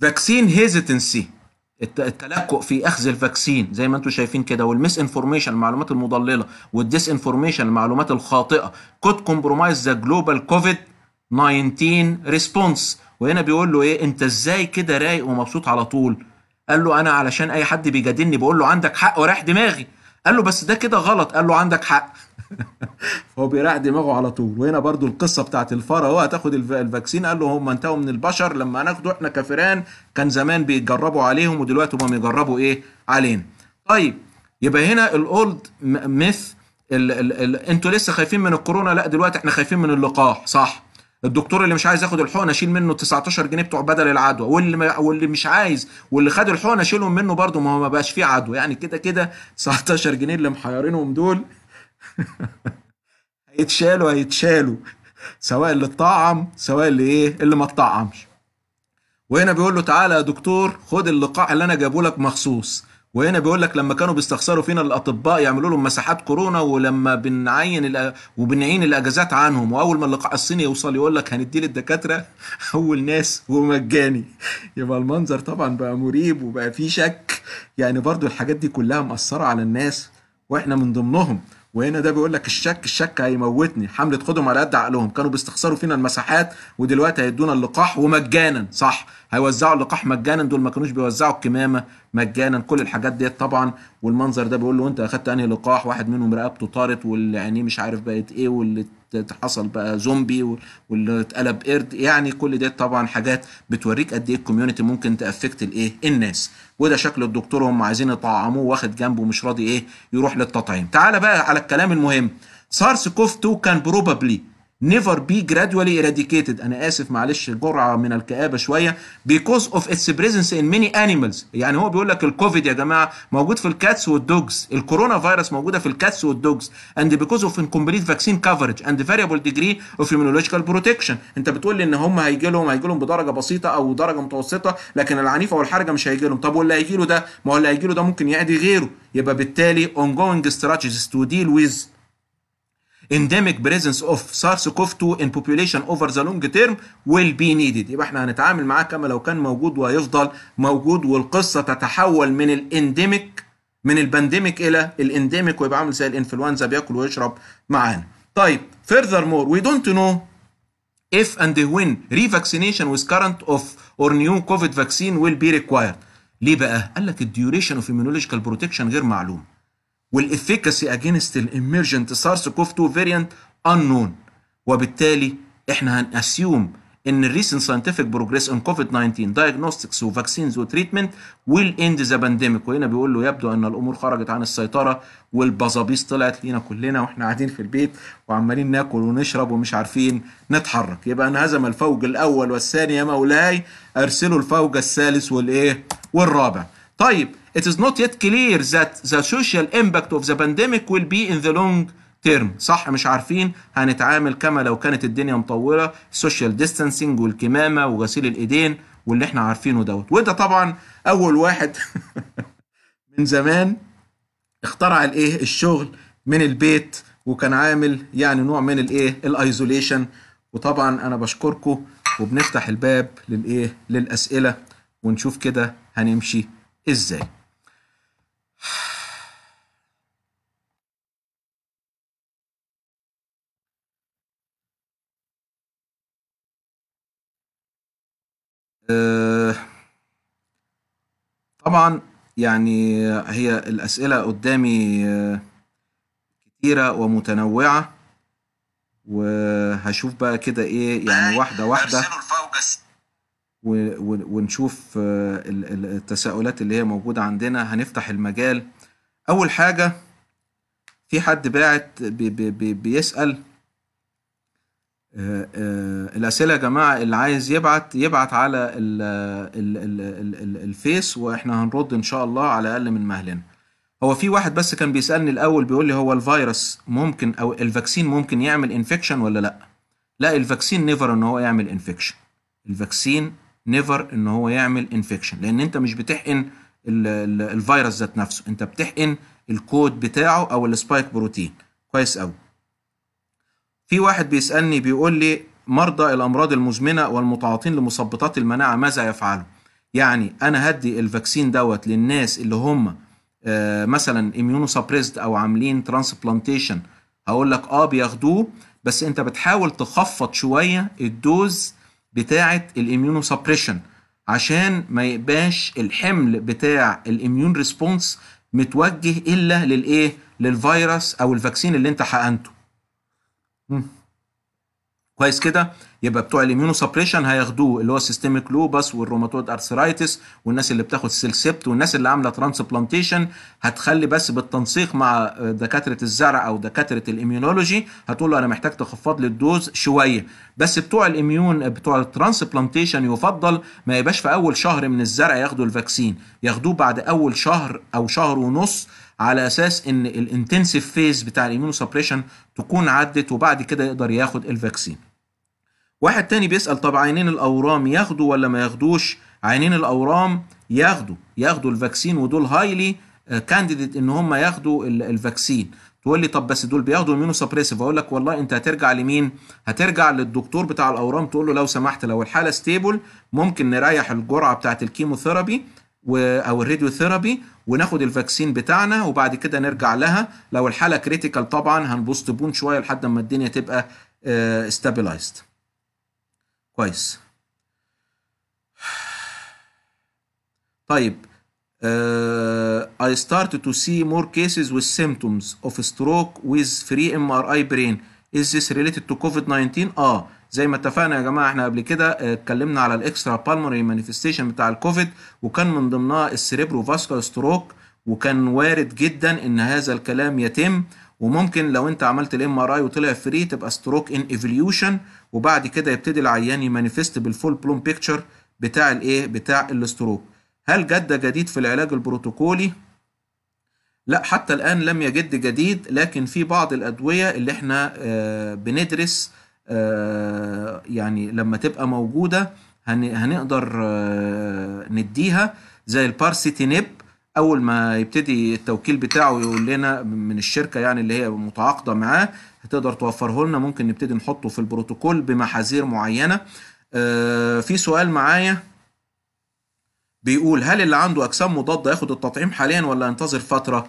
vaccine hesitancy التلكؤ في أخذ الفاكسين. زي ما أنتم شايفين كده. وال misinformation المعلومات المضللة. وال disinformation المعلومات الخاطئة. could compromise the global COVID 19 response وهنا بيقول له إيه؟ أنت إزاي كده رايق ومبسوط على طول؟ قال له أنا علشان أي حد بيجادلني بقول له عندك حق وراح دماغي. قال له بس ده كده غلط. قال له عندك حق. <laughs> فهو بيراح دماغه على طول. وهنا برضو القصة بتاعت الفاره هو هتاخد ال vaccine قال له هم انتهوا من البشر لما هناخده إحنا كفيران كان زمان بيجربوا عليهم ودلوقتي هم بيجربوا إيه؟ علينا. طيب يبقى هنا الاولد ميث أنتوا لسه خايفين من الكورونا؟ لا دلوقتي إحنا خايفين من اللقاح صح. الدكتور اللي مش عايز ياخد الحقنة اشيل منه 19 جنيه بتوع بدل العدوى واللي ما واللي مش عايز واللي خد الحقنة اشيلهم منه برده ما هو ما بقاش فيه عدوى. يعني كده كده 19 جنيه اللي محيرينهم دول <laughs> هيتشالوا هيتشالوا. سواء اللي اتطعم سواء اللي إيه اللي ما اتطعمش. وهنا بيقول له تعالى يا دكتور خد اللقاح اللي أنا جابه لك مخصوص. وهنا بيقول لك لما كانوا بيستخسروا فينا الاطباء يعملوا لهم مساحات كورونا ولما بنعين. وبنعين الاجازات عنهم. وأول ما اللقاح الصيني يوصل يقول لك هنديه للدكاترة <laughs> أول ناس ومجاني. يبقى المنظر طبعا بقى مريب وبقى فيه شك. يعني برضو الحاجات دي كلها مأثرة على الناس وإحنا من ضمنهم. وهنا ده بيقول لك الشك الشك هيموتني. حملة خدهم على قد عقلهم. كانوا بيستخسروا فينا المساحات ودلوقتي هيدونا اللقاح ومجانا. صح. هيوزعوا اللقاح مجانا. دول ما كانوش بيوزعوا الكمامة مجانا. كل الحاجات ديت طبعا. والمنظر ده بيقول له انت أخدت أنهي لقاح؟ واحد منهم رقبته طارت واللي عينيه مش عارف بقت إيه واللي حصل بقى زومبي واللي اتقلب قرد. يعني كل ديت طبعا حاجات بتوريك قد إيه ال community ممكن ت affect الايه الناس. وده شكل الدكتور هم عايزين يطعموه واخد جنبه مش راضي إيه يروح للتطعيم. تعال بقى على الكلام المهم. SARS-CoV-2 can probably never be gradually eradicated. أنا آسف معلش جرعة من الكآبة شوية. Because of its presence in many animals. يعني هو بيقول لك الكوفيد يا جماعة موجود في ال cats وال dogs الكورونا فيروس موجودة في ال cats وال dogs and because of incomplete vaccine coverage and variable degree of immunological protection. أنت بتقول لي إن هم هيجي لهم هيجي لهم بدرجة بسيطة أو درجة متوسطة لكن العنيفة والحرجة مش هيجي لهم. طب واللي هيجي له ده؟ ما هو اللي هيجي له ده ممكن يعدي غيره. يبقى بالتالي ongoing strategies to deal with endemic presence of SARS-CoV-2 in population over the long term will be needed. يبقى إحنا هنتعامل معاه كما لو كان موجود وهيفضل موجود والقصة تتحول من ال endemic من ال pandemic إلى ال endemic ويبقى عامل زي الانفلونزا بياكل ويشرب معانا. طيب furthermore we don't know if and when revaccination with current or new COVID vaccine will be required. ليه بقى؟ قال لك ال duration of immunological protection غير معلوم. وال efficacy against ال emergent SARS-CoV-2 variant unknown. وبالتالي إحنا هن assume إن ال recent scientific progress in COVID-19 diagnostics و vaccines و treatment will end the pandemic وهنا بيقول له يبدو إن الأمور خرجت عن السيطرة والبظابيس طلعت لينا كلنا وإحنا قاعدين في البيت وعمالين ناكل ونشرب ومش عارفين نتحرك. يبقى انهزم الفوج الأول والثاني يا مولاي أرسلوا الفوج الثالث والإيه؟ والرابع. طيب it is not yet clear what the social impact of the pandemic will be in the long term. صح مش عارفين هنتعامل كما لو كانت الدنيا مطولة. ال social distancing والكمامة وغسيل الإيدين واللي إحنا عارفينه دوت. وده طبعا أول واحد <laughs> من زمان اخترع الإيه؟ الشغل من البيت وكان عامل يعني نوع من الإيه؟ ال isolation. وطبعا أنا بشكركم وبنفتح الباب للإيه؟ للأسئلة ونشوف كده هنمشي إزاي آه، طبعا يعني هي الأسئلة قدامي آه، كتيرة ومتنوعة وهشوف بقى كده إيه يعني واحدة واحدة. ونشوف آه، ال- ال- التساؤلات اللي هي موجودة عندنا. هنفتح المجال. أول حاجة في حد باعت بي بي بي بيسأل آه، آه، الأسئلة يا جماعة اللي عايز يبعت يبعت على ال ال ال ال ال الفيس وإحنا هنرد إن شاء الله على أقل من مهلنا. هو في واحد بس كان بيسألني الأول بيقول لي هو الفيروس ممكن أو ال vaccine ممكن يعمل infection ولا لأ؟ لا ال vaccine never إن هو يعمل infection ال vaccine never إن هو يعمل infection لأن أنت مش بتحقن ال- ال- الفيروس ذات نفسه أنت بتحقن الكود بتاعه أو ال spike protein كويس قوي في واحد بيسألني بيقول لي مرضى الأمراض المزمنة والمتعاطين لمثبطات المناعة ماذا يفعلوا؟ يعني أنا هدي ال vaccine دوت للناس اللي هم آه، مثلا immunosuppressed أو عاملين transplantation هقول لك آه بياخدوه بس أنت بتحاول تخفض شوية ال dose بتاعه ال immunosuppression عشان ما يبقاش الحمل بتاع ال immune response متوجه إلا للإيه؟ للفيروس أو ال vaccine اللي أنت حقنته. كويس كده. يبقى بتوع ال immunosuppression هياخدوه اللي هو ال systemic lupus وال rheumatoid arthritis والناس اللي بتاخد CellCept والناس اللي عاملة transplantation هتخلي بس بالتنسيق مع دكاترة الزرع أو دكاترة ال immunology هتقول له أنا محتاج تخفض لي ال dose شوية. بس بتوع ال immune بتوع ال transplantation يفضل ما يبقاش في أول شهر من الزرع ياخدوا ال vaccine. ياخدوه بعد أول شهر أو شهر ونص على أساس إن ال intensive phase بتاع ال immunosuppression تكون عدت وبعد كده يقدر ياخد ال vaccine واحد تاني بيسأل طب عيانين الأورام ياخدوا ولا ما ياخدوش؟ عيانين الأورام ياخدوا ياخدوا ال vaccine ودول highly candidate إن هم ياخدوا ال- ال vaccine تقول لي طب بس دول بياخدوا immunosuppressive أقول لك والله أنت هترجع لمين؟ هترجع للدكتور بتاع الأورام تقول له لو سمحت لو الحالة stable ممكن نريح الجرعة بتاعة ال chemotherapy و- أو ال radiotherapy وناخد ال vaccine بتاعنا وبعد كده نرجع لها. لو الحالة critical طبعا هن postpone شوية لحد ما الدنيا تبقى stabilized كويس. طيب uh, I started to see more cases with symptoms of stroke with free MRI brain. Is this related to COVID-19 آه زي ما اتفقنا يا جماعة إحنا قبل كده آه، اتكلمنا على ال extrapulmonary manifestation بتاع الكوفيد وكان من ضمنها ال cerebrovascular stroke وكان وارد جدا إن هذا الكلام يتم. وممكن لو أنت عملت ال MRI وطلع free تبقى stroke in evolution وبعد كده يبتدي العيان ي manifest بال full bloom picture بتاع الإيه؟ بتاع ال stroke هل جد جديد في العلاج البروتوكولي؟ لا حتى الآن لم يجد جديد لكن في بعض الأدوية اللي إحنا آه، بندرس آه، يعني لما تبقى موجودة هن- هنقدر آه، نديها زي ال baricitinib. أول ما يبتدي التوكيل بتاعه يقول لنا من الشركة يعني اللي هي متعاقدة معاه هتقدر توفره لنا ممكن نبتدي نحطه في البروتوكول بمحاذير معينة. في سؤال معايا. بيقول هل اللي عنده أجسام مضادة ياخد التطعيم حاليا ولا ينتظر فترة؟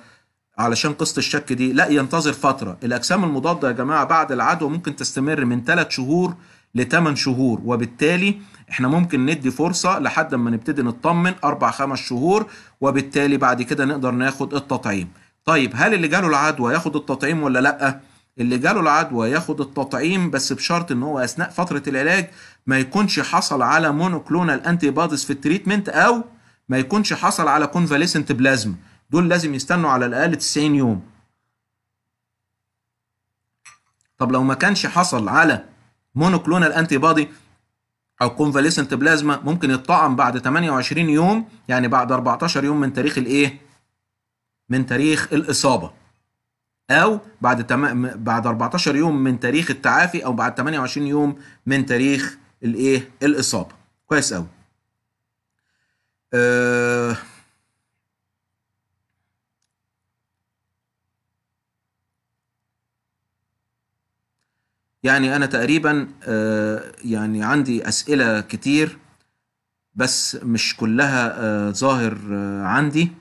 علشان قصه الشك دي لا ينتظر فترة. الأجسام المضادة يا جماعة بعد العدوى ممكن تستمر من 3 شهور ل 8 شهور وبالتالي إحنا ممكن ندي فرصة لحد ما نبتدي نطمن 4 5 شهور وبالتالي بعد كده نقدر ناخد التطعيم. طيب هل اللي جاله العدوى ياخد التطعيم ولا لأ؟ اللي جاله العدوى ياخد التطعيم بس بشرط إن هو أثناء فترة العلاج ما يكونش حصل على monoclonal antibodies في ال treatment أو ما يكونش حصل على convalescent plasma دول لازم يستنوا على الأقل 90 يوم. طب لو ما كانش حصل على monoclonal antibody أو convalescent plasma ممكن يطعم بعد 28 يوم يعني بعد 14 يوم من تاريخ الإيه؟ من تاريخ الإصابة. أو بعد تم... بعد 14 يوم من تاريخ التعافي أو بعد 28 يوم من تاريخ الإيه؟ الإصابة. كويس قوي أه... يعني أنا تقريبا أه يعني عندي أسئلة كتير بس مش كلها أه ظاهر أه عندي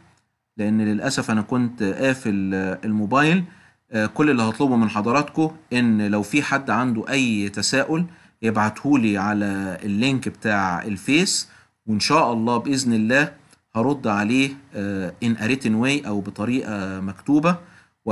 لأن للأسف أنا كنت قافل آه، الموبايل. آه، كل اللي هطلبه من حضراتكم إن لو في حد عنده أي تساؤل يبعتهولي على ال link بتاع الفيس وإن شاء الله بإذن الله هرد عليه in a written way أو بطريقة مكتوبة.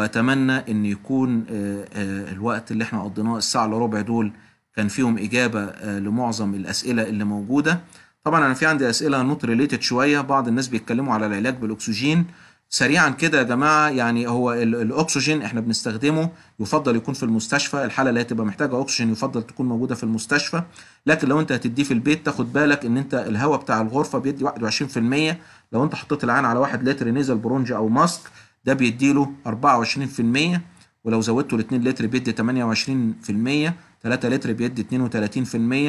وأتمنى إن يكون آه، آه، الوقت اللي إحنا قضيناه الساعة إلا ربع دول كان فيهم إجابة آه، لمعظم الأسئلة اللي موجودة. طبعا أنا في عندي أسئلة not related شوية بعض الناس بيتكلموا على العلاج بالأكسجين. سريعا كده يا جماعة يعني هو ال- الأكسجين إحنا بنستخدمه يفضل يكون في المستشفى. الحالة اللي هتبقى محتاجة أكسجين يفضل تكون موجودة في المستشفى. لكن لو أنت هتديه في البيت تاخد بالك إن أنت الهواء بتاع الغرفة بيدي 21% لو أنت حطيت العيان على 1 لتر nasal prong أو mask ده بيديله 24% ولو زودته ل 2 لتر بيدي 28% 3 لتر بيدي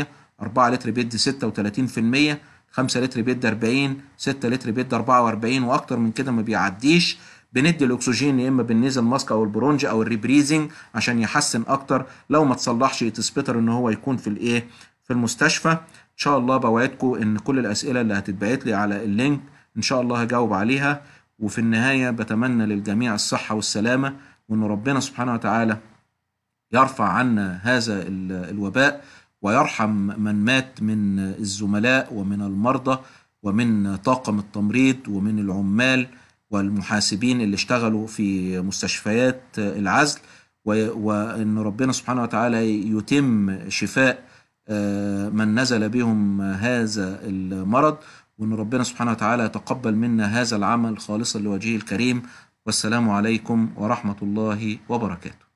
32% 4 لتر بيدي 36% 5 لتر بيدي 40 6 لتر بيدي 44 وأكتر من كده ما بيعديش. بندي الأكسجين يا إما بال nasal mask أو ال prong أو ال rebreathing عشان يحسن أكتر لو ما تصلحش يتسبتر إن هو يكون في الإيه؟ في المستشفى. إن شاء الله بوعدكم إن كل الأسئلة اللي هتتبعت لي على اللينك إن شاء الله هجاوب عليها. وفي النهاية بتمنى للجميع الصحة والسلامة وإن ربنا سبحانه وتعالى يرفع عنا هذا ال- الوباء ويرحم من مات من الزملاء ومن المرضى ومن طاقم التمريض ومن العمال والمحاسبين اللي اشتغلوا في مستشفيات العزل. وإن ربنا سبحانه وتعالى يتم شفاء آه، من نزل بهم هذا المرض. وإن ربنا سبحانه وتعالى يتقبل منا هذا العمل خالصا لوجهه الكريم والسلام عليكم ورحمة الله وبركاته.